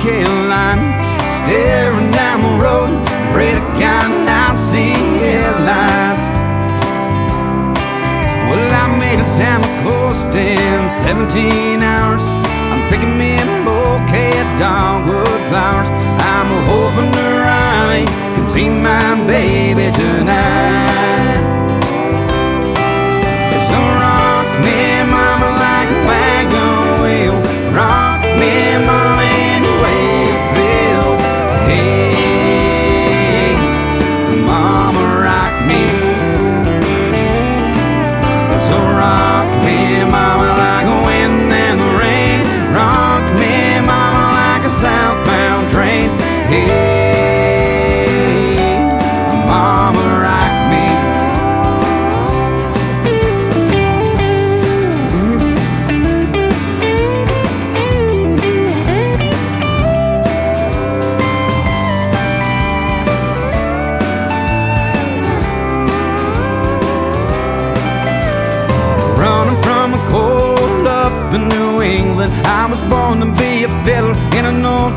Carolina, staring down the road, pray to God I see headlights. Well, I made it down the coast in 17 hours. I'm picking me a bouquet of dogwood flowers. I'm hoping that Raleigh can see my baby tonight.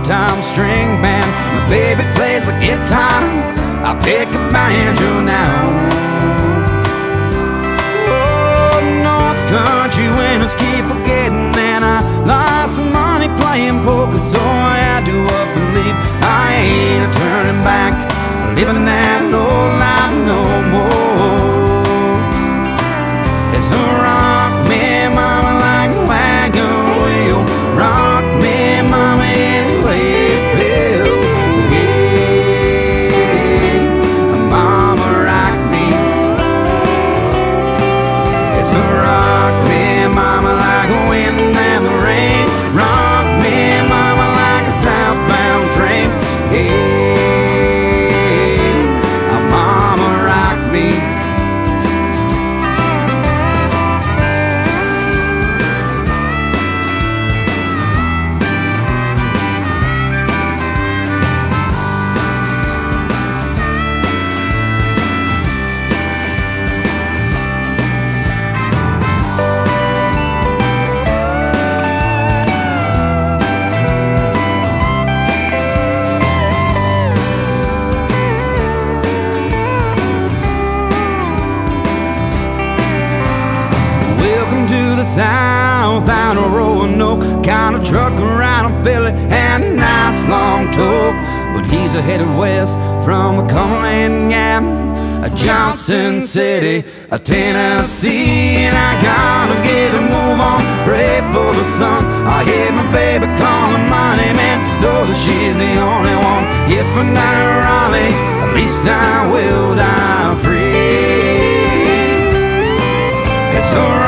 An old time string band. My baby plays the guitar. I pick a banjo now. Oh, North Country winners keep on getting, and I lost some money playing poker, so I had to up and leave. I ain't a turning back, living that old the South, out of Roanoke. Got a truck around in Philly and a nice long toke. But he's a headed west from a Cumberland Gap, a Johnson City, a Tennessee. And I gotta get a move on, pray for the sun. I hear my baby calling my name and that she's the only one. If i'm die Raleigh, at least I will die free. It's alright.